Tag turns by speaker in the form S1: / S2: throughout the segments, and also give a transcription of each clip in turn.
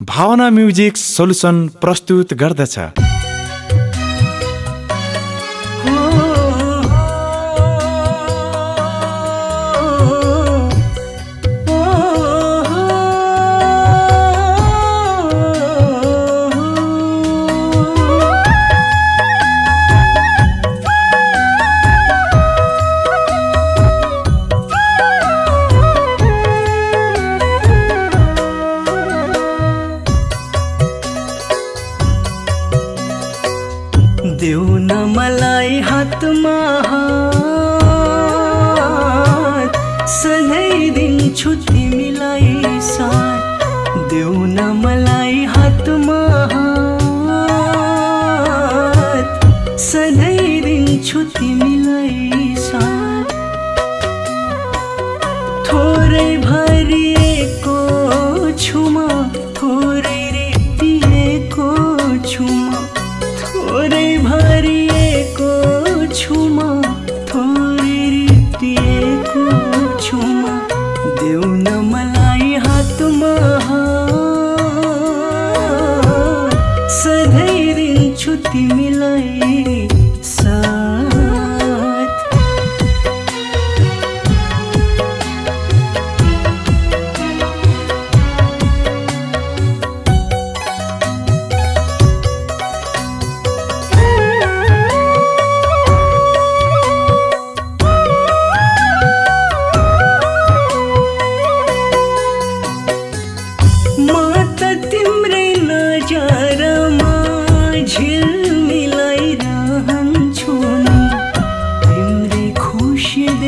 S1: भावना music solution प्रस्तुत गर्दछ।
S2: देऊ न मलाई हातमा हात। सधैँ दिन्छु तिमीलाई साथ। देऊ न मलाई हातमा हात। सधैँ दिन्छु तिमीलाई साथ। थोरै भरिएको छुमा थोरै छुमा। देऊ न मलाई हातमा हात। सधैँ दिन्छु तिमीलाई।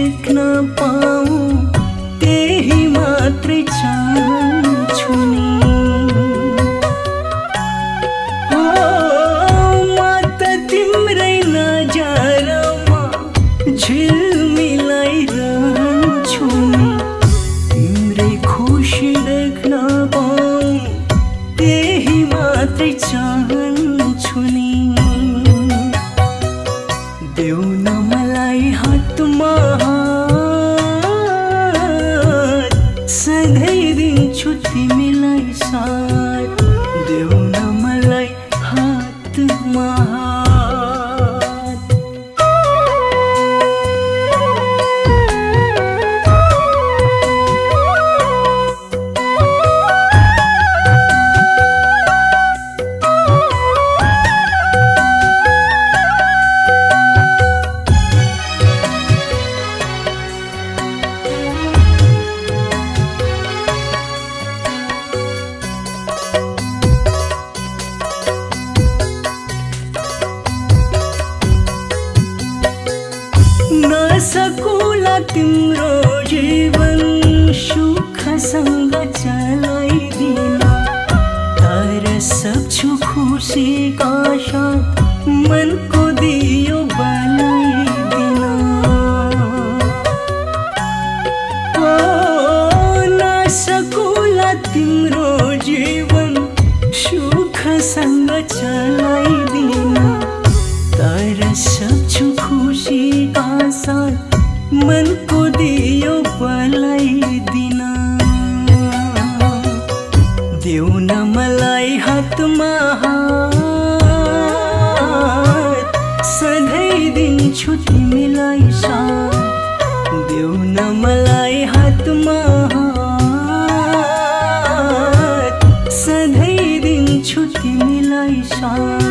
S2: देख्न पाऊ साथ देऊ न मलाई हातमा नसकुला तिम्रो जीवन सुखसँग चलाइदिन। तर सक्छु खुसीका साथ मनको दियो बनाइदिन। नसकुला तिम्रो जीवन सुखसँग चलाइदिन। तर सक्छु साथ मनको दियो पलाइदिन। देऊ न मलाई हातमा हात सधैँ दिन्छु तिमीलाई साथ। देऊ न मलाई हातमा हात सधैँ दिन्छु तिमीलाई साथ।